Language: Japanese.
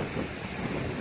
何?